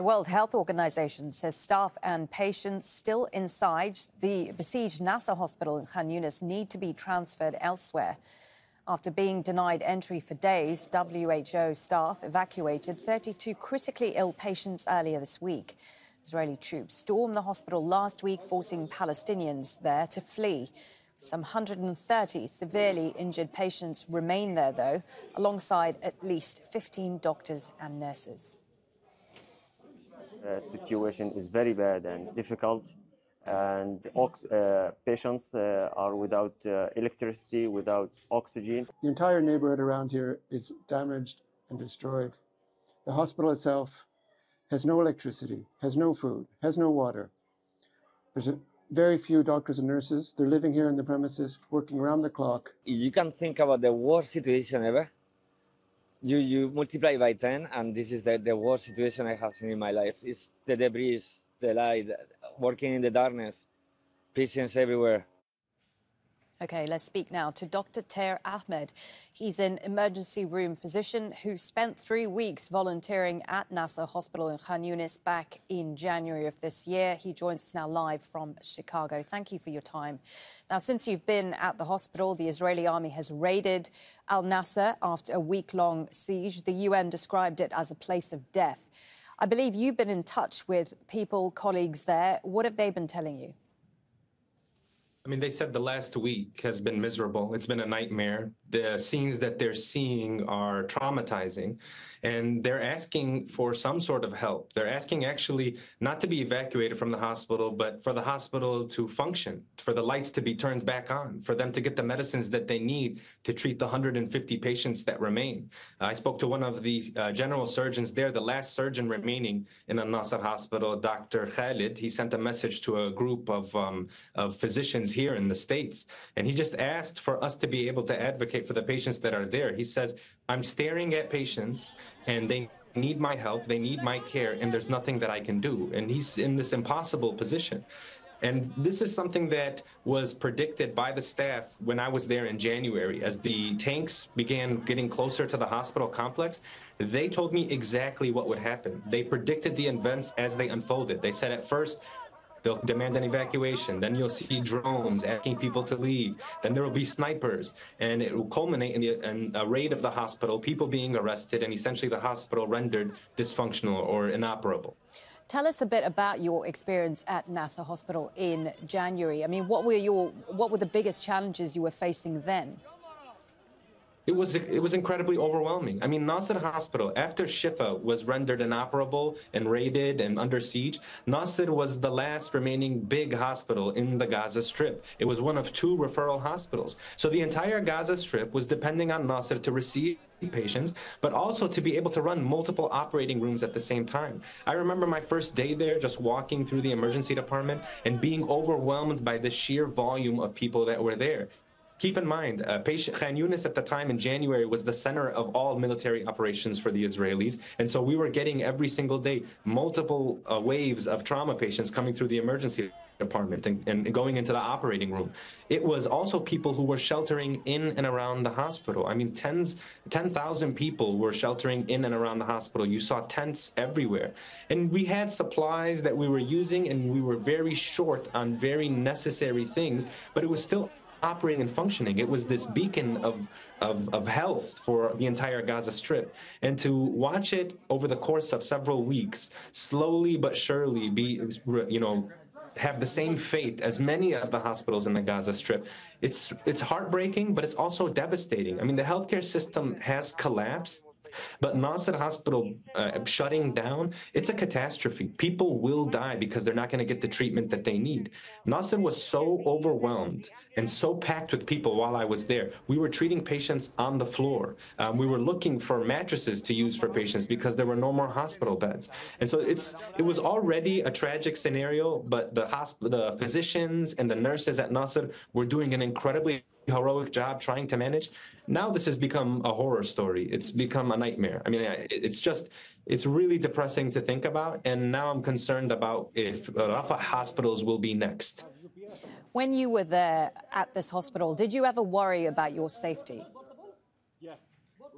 The World Health Organization says staff and patients still inside the besieged Nasser hospital in Khan Younis need to be transferred elsewhere. After being denied entry for days, WHO staff evacuated 32 critically ill patients earlier this week. Israeli troops stormed the hospital last week, forcing Palestinians there to flee. Some 130 severely injured patients remain there, though, alongside at least 15 doctors and nurses. The situation is very bad and difficult, and uh, patients uh, are without uh, electricity, without oxygen. The entire neighborhood around here is damaged and destroyed. The hospital itself has no electricity, has no food, has no water. There's a, very few doctors and nurses. They're living here in the premises, working around the clock. You can think about the worst situation ever. You you multiply by ten, and this is the, the worst situation I have seen in my life. It's the debris, the light, working in the darkness, patients everywhere. Okay, let's speak now to Dr. Thaer Ahmad. He's an emergency room physician who spent three weeks volunteering at Nasser Hospital in Khan Younis back in January of this year. He joins us now live from Chicago. Thank you for your time. Now, since you've been at the hospital, the Israeli army has raided Al Nasser after a week long siege. The UN described it as a place of death. I believe you've been in touch with people, colleagues there. What have they been telling you? I mean, they said the last week has been miserable. It's been a nightmare. The scenes that they're seeing are traumatizing and they're asking for some sort of help. They're asking actually not to be evacuated from the hospital, but for the hospital to function, for the lights to be turned back on, for them to get the medicines that they need to treat the 150 patients that remain. I spoke to one of the uh, general surgeons there, the last surgeon remaining in Al Nasser Hospital, Dr. Khalid. He sent a message to a group of, um, of physicians here in the States, and he just asked for us to be able to advocate for the patients that are there. He says, I'm staring at patients and they need my help, they need my care, and there's nothing that I can do. And he's in this impossible position. And this is something that was predicted by the staff when I was there in January. As the tanks began getting closer to the hospital complex, they told me exactly what would happen. They predicted the events as they unfolded. They said at first, They'll demand an evacuation. Then you'll see drones asking people to leave. Then there will be snipers, and it will culminate in, the, in a raid of the hospital, people being arrested, and essentially the hospital rendered dysfunctional or inoperable. Tell us a bit about your experience at Nasser Hospital in January. I mean, what were your what were the biggest challenges you were facing then? It was it was incredibly overwhelming. I mean, Nasser Hospital, after Shifa was rendered inoperable and raided and under siege, Nasser was the last remaining big hospital in the Gaza Strip. It was one of two referral hospitals. So the entire Gaza Strip was depending on Nasser to receive patients, but also to be able to run multiple operating rooms at the same time. I remember my first day there, just walking through the emergency department and being overwhelmed by the sheer volume of people that were there. Keep in mind, uh, Khan Younis at the time in January was the center of all military operations for the Israelis. And so we were getting every single day multiple uh, waves of trauma patients coming through the emergency department and, and, going into the operating room. It was also people who were sheltering in and around the hospital. I mean, tens, 10,000 people were sheltering in and around the hospital. You saw tents everywhere. And we had supplies that we were using, and we were very short on very necessary things, but it was still operating and functioning. It was this beacon of, of, of health for the entire Gaza Strip. And to watch it over the course of several weeks, slowly but surely be, you know, have the same fate as many of the hospitals in the Gaza Strip. It's it's heartbreaking, but it's also devastating. I mean, the healthcare system has collapsed but Nasser Hospital uh, shutting down, it's a catastrophe. People will die because they're not going to get the treatment that they need. Nasser was so overwhelmed and so packed with people while I was there. We were treating patients on the floor. Um, we were looking for mattresses to use for patients because there were no more hospital beds. And so it's it was already a tragic scenario, but the hospital, the physicians and the nurses at Nasser were doing an incredibly heroic job trying to manage. Now this has become a horror story. It's become a nightmare. I mean, it's just, it's really depressing to think about. And now I'm concerned about if Rafah hospitals will be next. When you were there at this hospital, did you ever worry about your safety?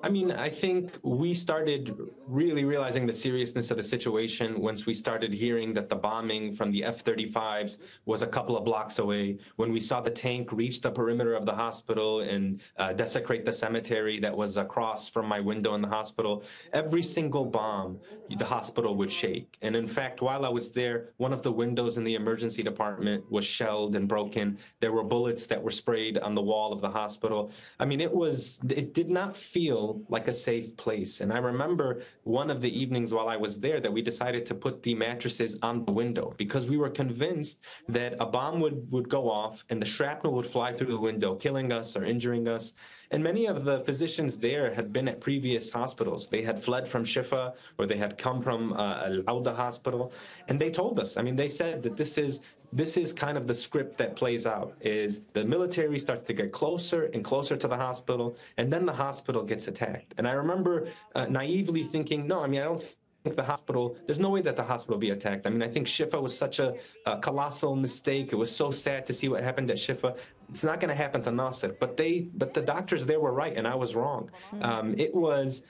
I mean, I think we started really realizing the seriousness of the situation once we started hearing that the bombing from the F 35s was a couple of blocks away. When we saw the tank reach the perimeter of the hospital and uh, desecrate the cemetery that was across from my window in the hospital, every single bomb, the hospital would shake. And in fact, while I was there, one of the windows in the emergency department was shelled and broken. There were bullets that were sprayed on the wall of the hospital. I mean, it was, it did not feel like a safe place. And I remember one of the evenings while I was there that we decided to put the mattresses on the window because we were convinced that a bomb would, would go off and the shrapnel would fly through the window, killing us or injuring us. And many of the physicians there had been at previous hospitals. They had fled from Shifa or they had come from uh, Al Auda Hospital. And they told us, I mean, they said that this is this is kind of the script that plays out is the military starts to get closer and closer to the hospital and then the hospital gets attacked. And i remember uh, naively thinking no i mean i don't think the hospital there's no way that the hospital be attacked. I mean i think shifa was such a, a colossal mistake. It was so sad to see what happened at shifa. It's not going to happen to nasser but they but the doctors there were right and i was wrong. Um, it was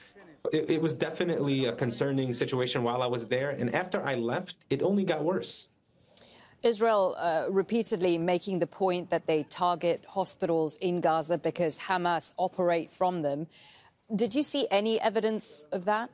it, it was definitely a concerning situation while i was there and after i left it only got worse Israel uh, repeatedly making the point that they target hospitals in Gaza because Hamas operate from them. Did you see any evidence of that?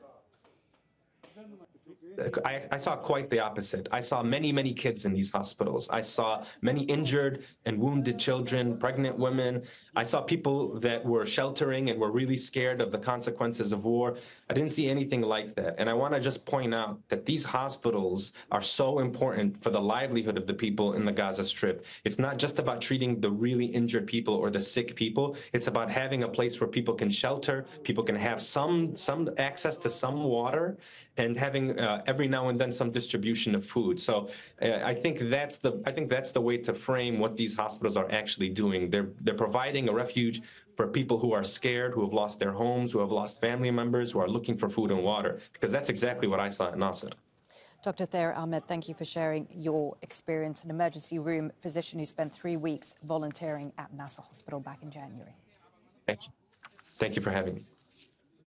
I, I, saw quite the opposite. I saw many, many kids in these hospitals. I saw many injured and wounded children, pregnant women. I saw people that were sheltering and were really scared of the consequences of war. I didn't see anything like that. And I want to just point out that these hospitals are so important for the livelihood of the people in the Gaza Strip. It's not just about treating the really injured people or the sick people. It's about having a place where people can shelter, people can have some some access to some water, and having uh, every now and then some distribution of food. So uh, I think that's the I think that's the way to frame what these hospitals are actually doing. They're they're providing a refuge for people who are scared, who have lost their homes, who have lost family members, who are looking for food and water, because that's exactly what I saw at Nasser. Dr. Thaer Ahmad, thank you for sharing your experience, an emergency room physician who spent three weeks volunteering at Nasser Hospital back in January. Thank you. Thank you for having me.